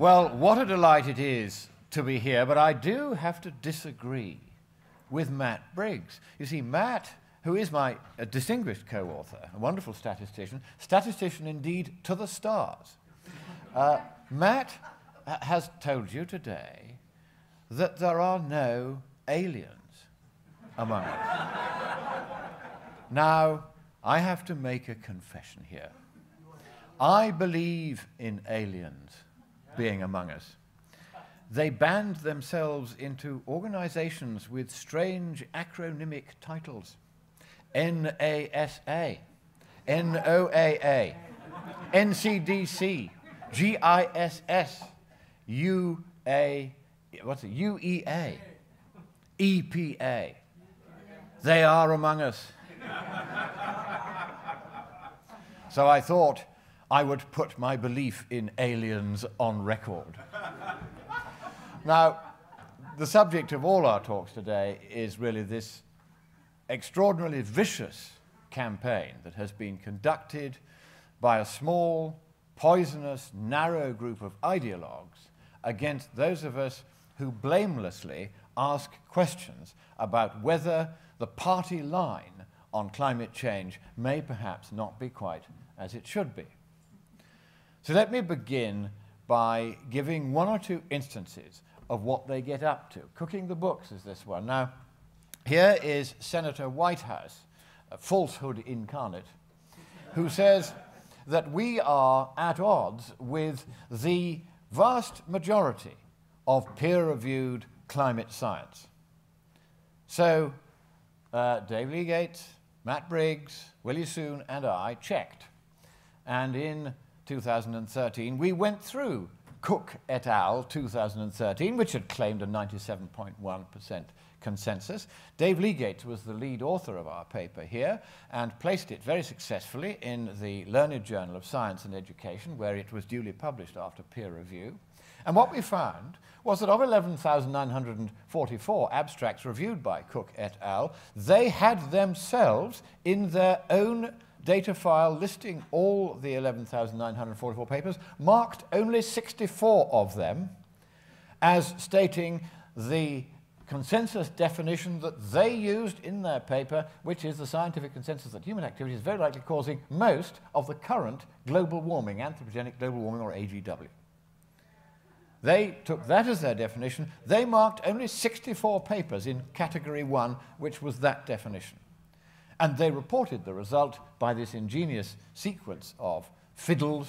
Well, what a delight it is to be here, but I do have to disagree with Matt Briggs. You see, Matt, who is my uh, distinguished co author, a wonderful statistician, statistician indeed to the stars, uh, Matt has told you today that there are no aliens among us. now, I have to make a confession here. I believe in aliens being among us. They band themselves into organizations with strange acronymic titles NASA, NOAA, NCDC, GISS, UA, what's it, UEA, EPA. They are among us. so I thought I would put my belief in aliens on record. now, the subject of all our talks today is really this extraordinarily vicious campaign that has been conducted by a small, poisonous, narrow group of ideologues against those of us who blamelessly ask questions about whether the party line on climate change may perhaps not be quite as it should be. So let me begin by giving one or two instances of what they get up to. Cooking the books is this one. Now, here is Senator Whitehouse, a falsehood incarnate, who says that we are at odds with the vast majority of peer reviewed climate science. So, uh, Dave Legates, Matt Briggs, Willie Soon, and I checked. And in 2013, we went through Cook et al. 2013, which had claimed a 97.1% consensus. Dave Legates was the lead author of our paper here and placed it very successfully in the Learned Journal of Science and Education, where it was duly published after peer review. And what we found was that of 11,944 abstracts reviewed by Cook et al., they had themselves in their own data file listing all the 11,944 papers, marked only 64 of them as stating the consensus definition that they used in their paper, which is the scientific consensus that human activity is very likely causing most of the current global warming, anthropogenic global warming, or AGW. They took that as their definition. They marked only 64 papers in category one, which was that definition. And they reported the result by this ingenious sequence of fiddles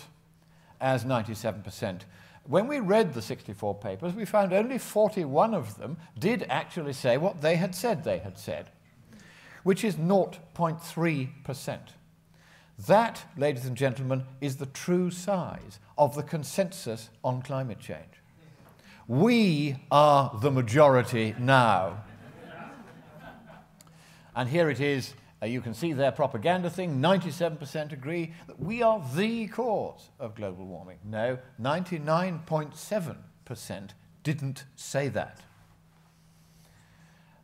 as 97%. When we read the 64 papers, we found only 41 of them did actually say what they had said they had said, which is 0.3%. That, ladies and gentlemen, is the true size of the consensus on climate change. We are the majority now. And here it is uh, you can see their propaganda thing 97% agree that we are the cause of global warming. No, 99.7% didn't say that.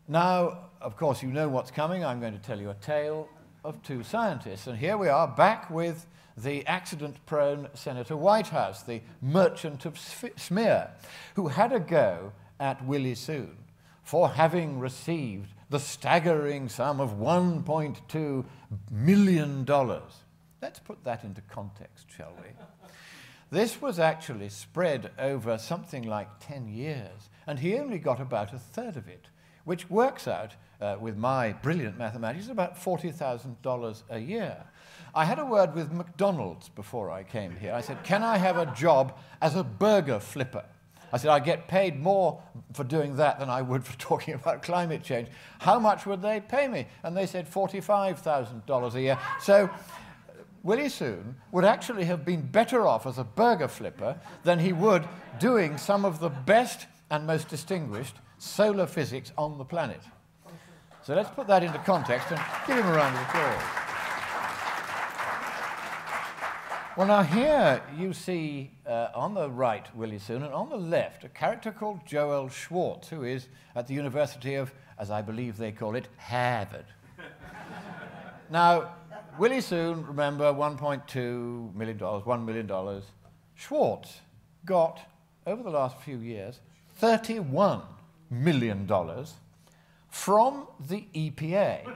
Now, of course, you know what's coming. I'm going to tell you a tale of two scientists. And here we are back with the accident prone Senator Whitehouse, the merchant of smear, who had a go at Willie Soon for having received the staggering sum of $1.2 million. Let's put that into context, shall we? This was actually spread over something like 10 years, and he only got about a third of it, which works out, uh, with my brilliant mathematics, about $40,000 a year. I had a word with McDonald's before I came here. I said, Can I have a job as a burger flipper? I said, I get paid more for doing that than I would for talking about climate change. How much would they pay me? And they said $45,000 a year. So Willie Soon would actually have been better off as a burger flipper than he would doing some of the best and most distinguished solar physics on the planet. So let's put that into context and give him a round of applause. Well, now here you see uh, on the right Willie Soon, and on the left a character called Joel Schwartz, who is at the University of, as I believe they call it, Harvard. now, Willie Soon, remember, $1.2 million, $1 million. Schwartz got over the last few years, $31 million from the EPA.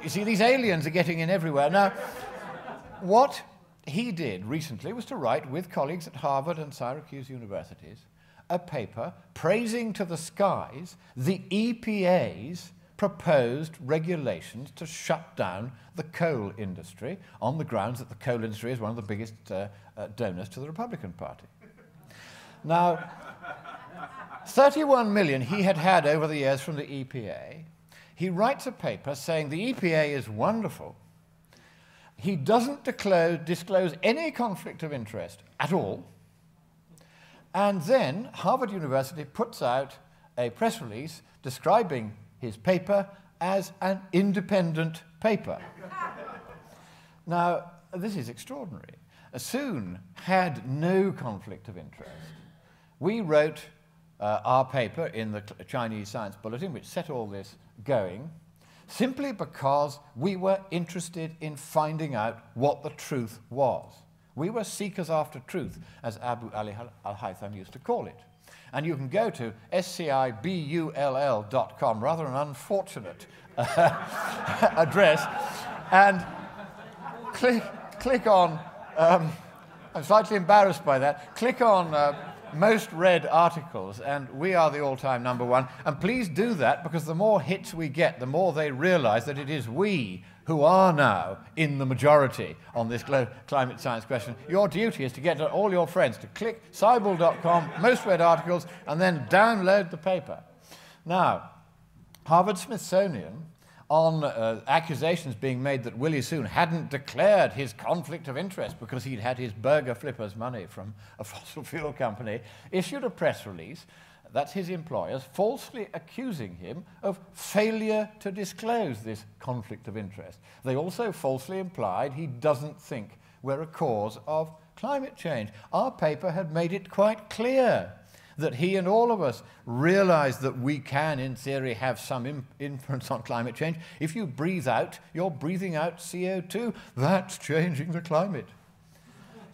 You see, these aliens are getting in everywhere. Now, what he did recently was to write with colleagues at Harvard and Syracuse universities a paper praising to the skies the EPA's proposed regulations to shut down the coal industry on the grounds that the coal industry is one of the biggest uh, uh, donors to the Republican Party. Now, 31 million he had had over the years from the EPA. He writes a paper saying the EPA is wonderful. He doesn't disclose, disclose any conflict of interest at all. And then Harvard University puts out a press release describing his paper as an independent paper. now, this is extraordinary. Soon had no conflict of interest. We wrote uh, our paper in the Chinese Science Bulletin, which set all this going, simply because we were interested in finding out what the truth was. We were seekers after truth, as Abu Ali al Haytham used to call it. And you can go to scibull.com, rather an unfortunate uh, address, and click, click on, um, I'm slightly embarrassed by that, click on uh, most read articles, and we are the all time number one. And please do that because the more hits we get, the more they realize that it is we who are now in the majority on this climate science question. Your duty is to get all your friends to click scibull.com, most read articles, and then download the paper. Now, Harvard Smithsonian on uh, accusations being made that Willie Soon hadn't declared his conflict of interest because he'd had his burger flippers money from a fossil fuel company, issued a press release, that's his employers, falsely accusing him of failure to disclose this conflict of interest. They also falsely implied he doesn't think we're a cause of climate change. Our paper had made it quite clear that he and all of us realize that we can, in theory, have some influence on climate change. If you breathe out, you're breathing out CO2. That's changing the climate.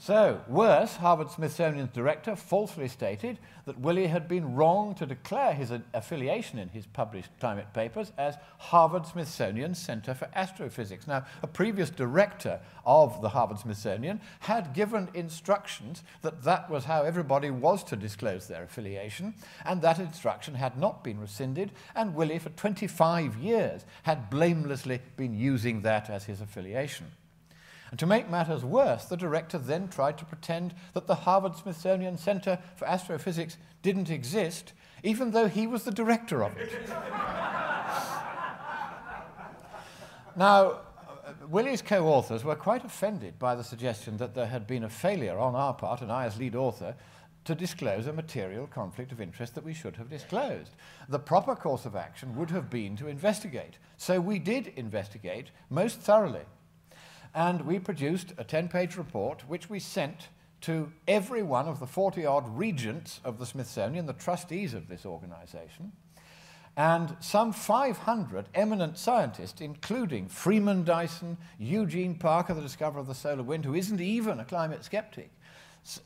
So, worse, Harvard Smithsonian's director falsely stated that Willie had been wrong to declare his affiliation in his published climate papers as Harvard Smithsonian Center for Astrophysics. Now, a previous director of the Harvard Smithsonian had given instructions that that was how everybody was to disclose their affiliation, and that instruction had not been rescinded, and Willie, for 25 years, had blamelessly been using that as his affiliation. And to make matters worse, the director then tried to pretend that the Harvard Smithsonian Center for Astrophysics didn't exist, even though he was the director of it. now, Willie's co authors were quite offended by the suggestion that there had been a failure on our part, and I as lead author, to disclose a material conflict of interest that we should have disclosed. The proper course of action would have been to investigate. So we did investigate most thoroughly. And we produced a 10 page report which we sent to every one of the 40 odd regents of the Smithsonian, the trustees of this organization, and some 500 eminent scientists, including Freeman Dyson, Eugene Parker, the discoverer of the solar wind, who isn't even a climate skeptic,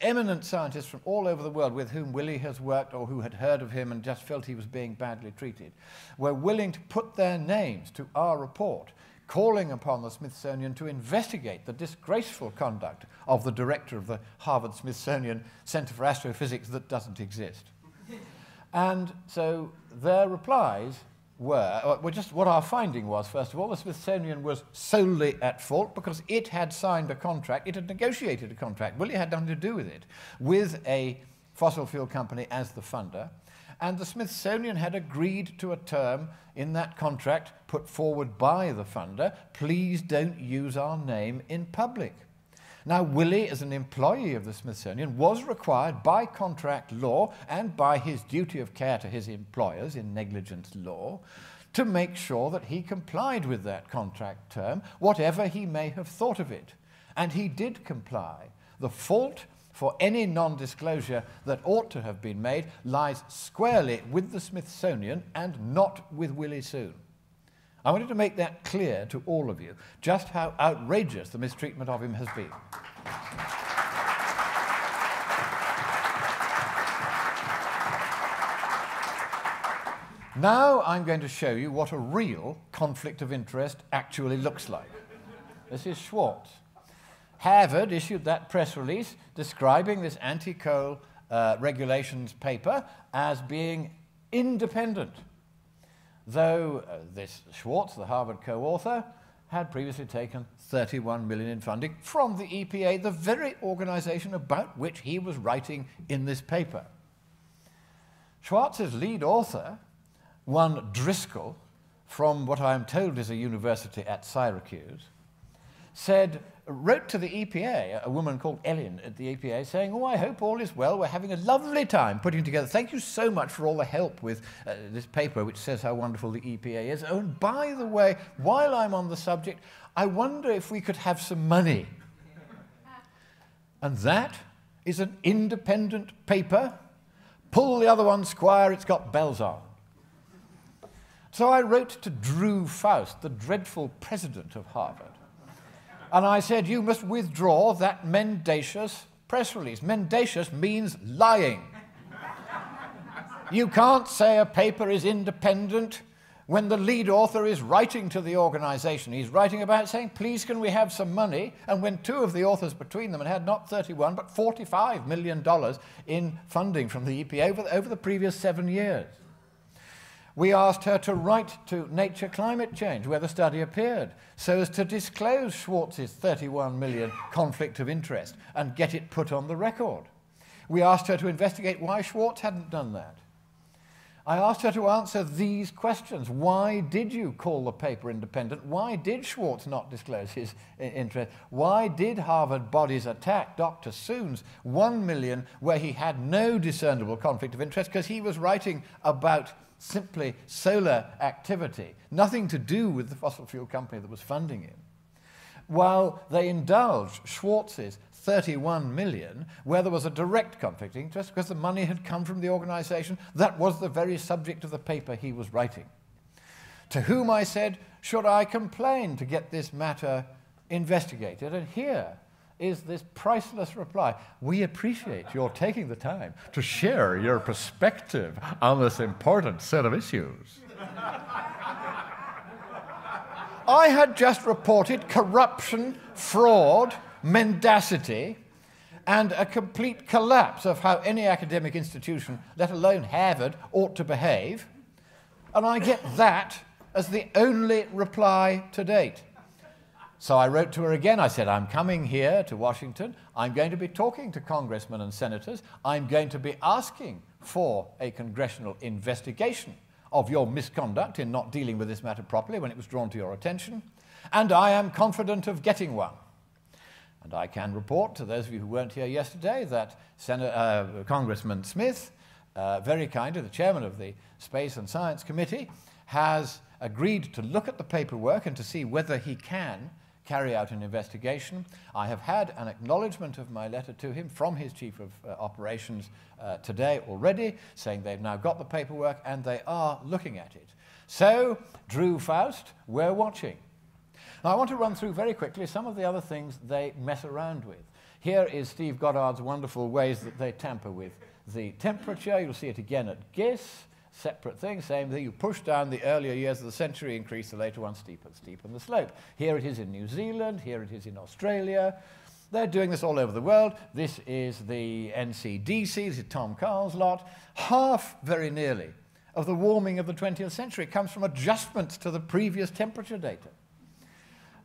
eminent scientists from all over the world with whom Willie has worked or who had heard of him and just felt he was being badly treated, were willing to put their names to our report calling upon the Smithsonian to investigate the disgraceful conduct of the director of the Harvard Smithsonian Center for Astrophysics that doesn't exist. and so their replies were, uh, were just what our finding was, first of all, the Smithsonian was solely at fault because it had signed a contract, it had negotiated a contract, Willie had nothing to do with it, with a fossil fuel company as the funder and the Smithsonian had agreed to a term in that contract put forward by the funder please don't use our name in public. Now, Willie, as an employee of the Smithsonian, was required by contract law and by his duty of care to his employers in negligence law to make sure that he complied with that contract term, whatever he may have thought of it. And he did comply. The fault for any non-disclosure that ought to have been made lies squarely with the Smithsonian and not with Willie Soon. I wanted to make that clear to all of you, just how outrageous the mistreatment of him has been. Now I'm going to show you what a real conflict of interest actually looks like. This is Schwartz. Harvard issued that press release describing this anti coal uh, regulations paper as being independent. Though uh, this Schwartz, the Harvard co author, had previously taken 31 million in funding from the EPA, the very organization about which he was writing in this paper. Schwartz's lead author, one Driscoll, from what I am told is a university at Syracuse, said wrote to the EPA, a woman called Ellen at the EPA, saying, Oh, I hope all is well. We're having a lovely time putting together. Thank you so much for all the help with uh, this paper, which says how wonderful the EPA is. Oh, and by the way, while I'm on the subject, I wonder if we could have some money. and that is an independent paper. Pull the other one, Squire, it's got bells on. So I wrote to Drew Faust, the dreadful president of Harvard and I said, You must withdraw that mendacious press release. Mendacious means lying. you can't say a paper is independent when the lead author is writing to the organization. He's writing about saying, Please, can we have some money? And when two of the authors between them had not 31 but $45 million in funding from the EPA over, over the previous seven years. We asked her to write to Nature Climate Change, where the study appeared, so as to disclose Schwartz's 31 million conflict of interest and get it put on the record. We asked her to investigate why Schwartz hadn't done that. I asked her to answer these questions. Why did you call the paper independent? Why did Schwartz not disclose his interest? Why did Harvard bodies attack Dr. Soon's one million where he had no discernible conflict of interest because he was writing about simply solar activity, nothing to do with the fossil fuel company that was funding him. While they indulged Schwartz's 31 million, where there was a direct conflict of interest because the money had come from the organization that was the very subject of the paper he was writing. To whom I said, Should I complain to get this matter investigated? And here is this priceless reply. We appreciate your taking the time to share your perspective on this important set of issues. I had just reported corruption, fraud, mendacity, and a complete collapse of how any academic institution, let alone Harvard, ought to behave. And I get that as the only reply to date. So I wrote to her again. I said, I'm coming here to Washington. I'm going to be talking to congressmen and senators. I'm going to be asking for a congressional investigation of your misconduct in not dealing with this matter properly when it was drawn to your attention. And I am confident of getting one. And I can report to those of you who weren't here yesterday that Senator, uh, Congressman Smith, uh, very kindly, the chairman of the Space and Science Committee, has agreed to look at the paperwork and to see whether he can carry out an investigation. I have had an acknowledgement of my letter to him from his chief of uh, operations uh, today already, saying they've now got the paperwork and they are looking at it. So, Drew Faust, we're watching. Now, I want to run through very quickly some of the other things they mess around with. Here is Steve Goddard's wonderful ways that they tamper with the temperature. You'll see it again at GISS separate thing, same thing. You push down the earlier years of the century, increase the later ones, steepen, steepen the slope. Here it is in New Zealand, here it is in Australia. They're doing this all over the world. This is the NCDC, this is Tom Karl's lot. Half, very nearly, of the warming of the 20th century comes from adjustments to the previous temperature data.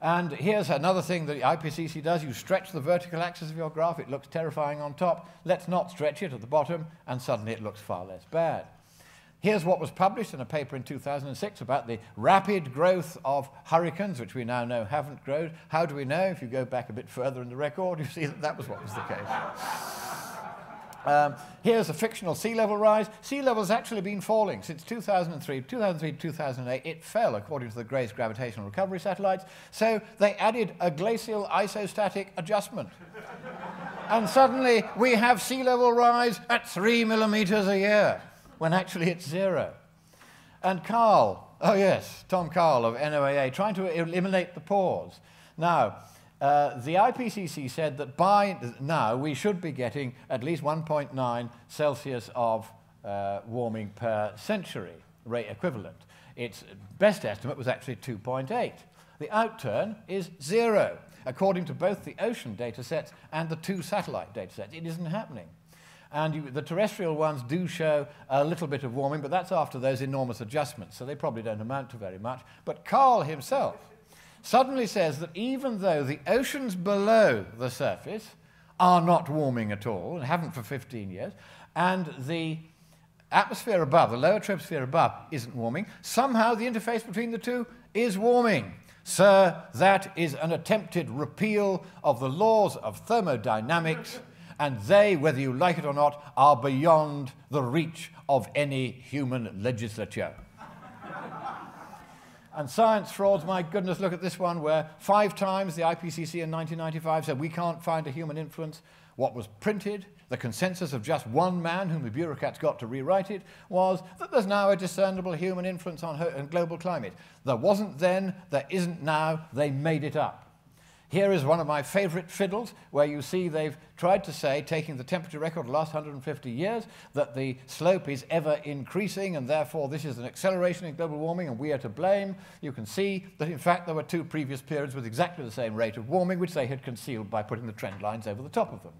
And here's another thing that the IPCC does. You stretch the vertical axis of your graph, it looks terrifying on top. Let's not stretch it at the bottom, and suddenly it looks far less bad. Here's what was published in a paper in 2006 about the rapid growth of hurricanes, which we now know haven't grown. How do we know? If you go back a bit further in the record, you see that that was what was the case. Um, here's a fictional sea level rise. Sea level has actually been falling since 2003. 2003 2008, it fell according to the GRACE gravitational recovery satellites. So they added a glacial isostatic adjustment. and suddenly we have sea level rise at three millimeters a year when actually it's zero. And Karl, oh yes, Tom Karl of NOAA, trying to eliminate the pause. Now, uh, the IPCC said that by now we should be getting at least 1.9 Celsius of uh, warming per century. rate equivalent. Its best estimate was actually 2.8. The outturn is zero, according to both the ocean data sets and the two satellite data sets. It isn't happening. And you, the terrestrial ones do show a little bit of warming, but that's after those enormous adjustments, so they probably don't amount to very much. But Karl himself suddenly says that even though the oceans below the surface are not warming at all, and haven't for 15 years, and the atmosphere above, the lower troposphere above, isn't warming, somehow the interface between the two is warming. Sir, that is an attempted repeal of the laws of thermodynamics and they, whether you like it or not, are beyond the reach of any human legislature. And science frauds, my goodness, look at this one where five times the IPCC in 1995 said we can't find a human influence. What was printed, the consensus of just one man, whom the bureaucrats got to rewrite it, was that there's now a discernible human influence on, global climate. There wasn't then, there isn't now, they made it up. Here is one of my favorite fiddles, where you see they've tried to say, taking the temperature record the last 150 years, that the slope is ever increasing, and therefore this is an acceleration in global warming, and we are to blame. You can see that, in fact, there were two previous periods with exactly the same rate of warming, which they had concealed by putting the trend lines over the top of them.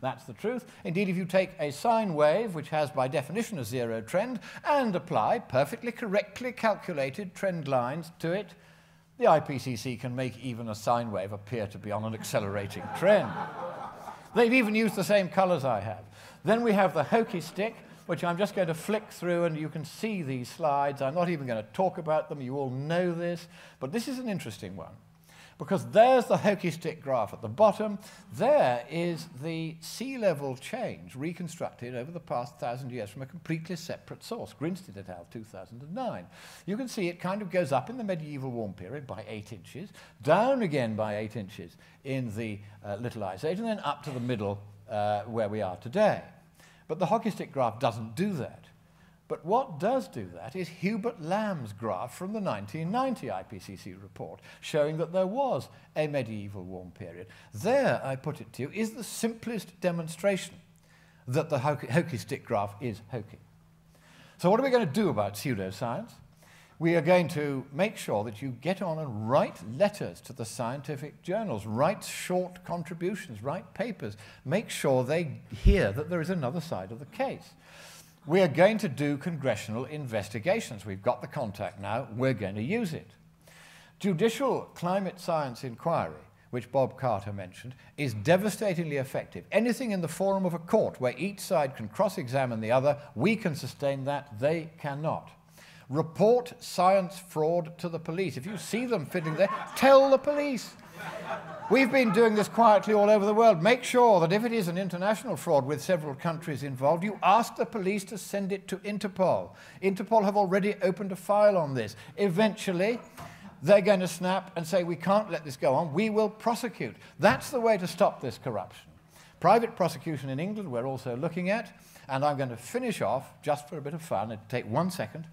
That's the truth. Indeed, if you take a sine wave, which has by definition a zero trend, and apply perfectly correctly calculated trend lines to it, the IPCC can make even a sine wave appear to be on an accelerating trend. They've even used the same colors I have. Then we have the hockey stick, which I'm just going to flick through and you can see these slides. I'm not even going to talk about them. You all know this. But this is an interesting one because there's the hockey stick graph at the bottom. There is the sea level change reconstructed over the past thousand years from a completely separate source, Grinsted et al., 2009. You can see it kind of goes up in the medieval warm period by eight inches, down again by eight inches in the uh, Little Ice Age, and then up to the middle uh, where we are today. But the hockey stick graph doesn't do that. But what does do that is Hubert Lamb's graph from the 1990 IPCC report, showing that there was a medieval warm period. There, I put it to you, is the simplest demonstration that the hockey stick graph is hokey. So what are we going to do about pseudoscience? We are going to make sure that you get on and write letters to the scientific journals, write short contributions, write papers, make sure they hear that there is another side of the case. We are going to do congressional investigations. We've got the contact now, we're going to use it. Judicial climate science inquiry, which Bob Carter mentioned, is devastatingly effective. Anything in the forum of a court where each side can cross examine the other, we can sustain that, they cannot. Report science fraud to the police. If you see them fitting there, tell the police. We've been doing this quietly all over the world. Make sure that if it is an international fraud with several countries involved, you ask the police to send it to Interpol. Interpol have already opened a file on this. Eventually, they're going to snap and say, we can't let this go on. We will prosecute. That's the way to stop this corruption. Private prosecution in England, we're also looking at. And I'm going to finish off, just for a bit of fun, it'll take one second.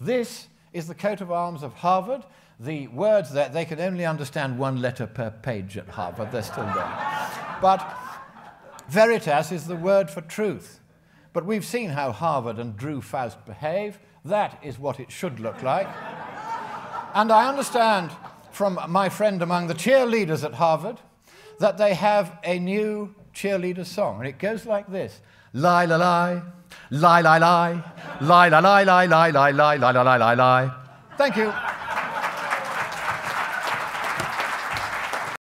This is the coat of arms of Harvard the words that they could only understand one letter per page at Harvard, they're still there. but veritas is the word for truth. But we've seen how Harvard and Drew Faust behave. That is what it should look like. and I understand from my friend among the cheerleaders at Harvard that they have a new cheerleader song, and it goes like this Lie, lie, lie, lie, lie, lie, lie, lie, lie, lie, lie, lie, lie, lie, lie, lie, lie. Thank you.